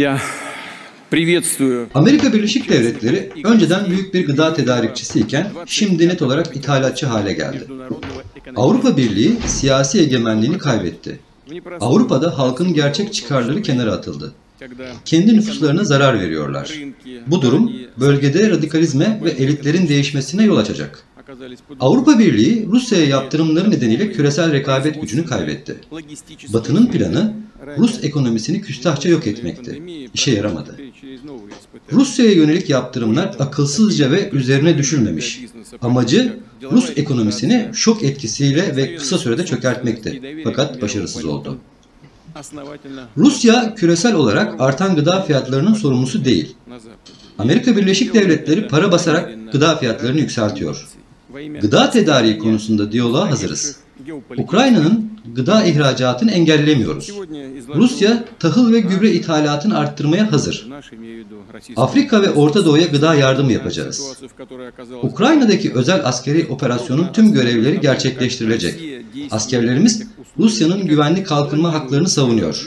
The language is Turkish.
Ya Amerika Birleşik Devletleri önceden büyük bir gıda tedarikçisi iken şimdi net olarak ithalatçı hale geldi. Avrupa Birliği siyasi egemenliğini kaybetti. Avrupa'da halkın gerçek çıkarları kenara atıldı. Kendi nüfuslarına zarar veriyorlar. Bu durum bölgede radikalizme ve elitlerin değişmesine yol açacak. Avrupa Birliği Rusya'ya yaptırımları nedeniyle küresel rekabet gücünü kaybetti. Batı'nın planı Rus ekonomisini küstahça yok etmekti. İşe yaramadı. Rusya'ya yönelik yaptırımlar akılsızca ve üzerine düşülmemiş. Amacı Rus ekonomisini şok etkisiyle ve kısa sürede çökertmekti. Fakat başarısız oldu. Rusya küresel olarak artan gıda fiyatlarının sorumlusu değil. Amerika Birleşik Devletleri para basarak gıda fiyatlarını yükseltiyor gıda tedariği konusunda diyaloğa hazırız. Ukrayna'nın gıda ihracatını engellemiyoruz. Rusya tahıl ve gübre ithalatını arttırmaya hazır. Afrika ve Orta Doğu'ya gıda yardımı yapacağız. Ukrayna'daki özel askeri operasyonun tüm görevleri gerçekleştirilecek. Askerlerimiz Rusya'nın güvenli kalkınma haklarını savunuyor.